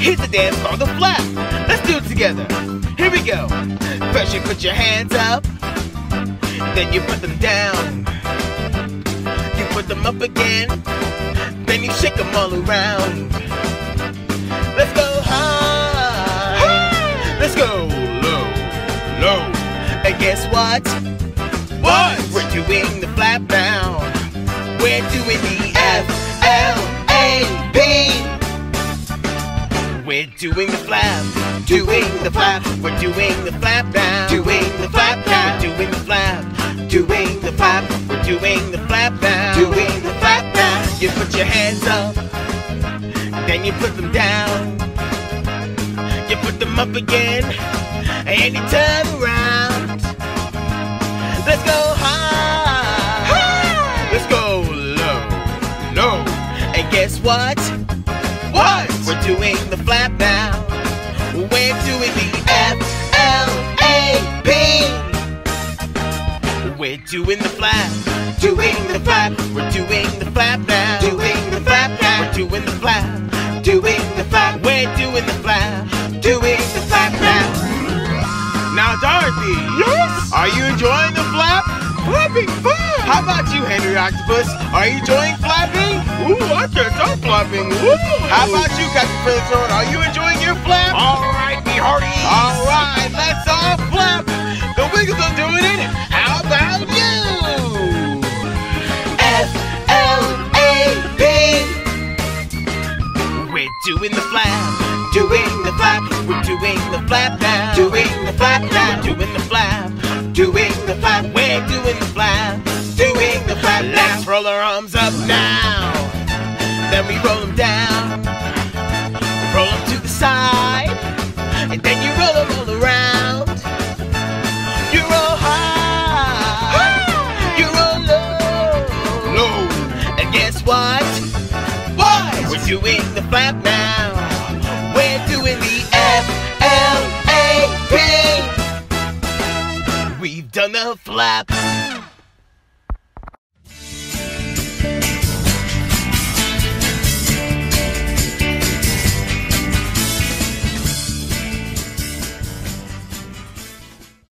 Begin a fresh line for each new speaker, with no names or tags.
Here's a dance called the flap. Let's do it together. Here we go. First you put your hands up, then you put them down. You put them up again, then you shake them all around. Let's go high. Let's go low, low. And guess what? What? We're doing the flap now. We're doing the doing the flap, doing the flap. We're doing the flap now. Doing the flap now. We're doing the flap, doing the flap. We're doing the flap now. Doing the flap now. You put your hands up, then you put them down. You put them up again, and you turn around. Let's go high. Let's go low, low. And guess what? What? We're doing the flap now. We're doing the F L A P. We're doing the flap, doing the flap. We're doing the flap now. Doing the flap now. We're doing the flap, doing the flap. We're doing the flap, doing the flap now. Now, Dorothy.
Yes?
Are you enjoying the flap?
Flapping fun!
How about you, Henry Octopus? Are you enjoying flapping?
Flapping. Ooh.
How about you, Captain Feathersword? Are you enjoying your flap?
All right, me hearty.
All right, let's all flap. The Wiggles are doing it. How about you? F L A P. We're doing the flap, doing the flap. We're doing the flap now. Doing the flap now. Doing the flap, doing the flap. We're doing the flap, doing the flap. Let's roll our arms up now. Then we roll down. Roll them to the side. And then you roll them all around. You roll high. You roll low. Low. And guess what? What? We're doing the flap now. We're doing the F L A P. We've done the flap.